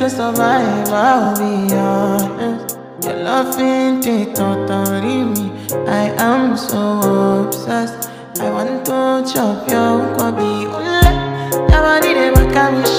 to survive, I'll be honest. Your love ain't it totally me. I am so obsessed. I want to chop your coffee Ule, nobody dey back me.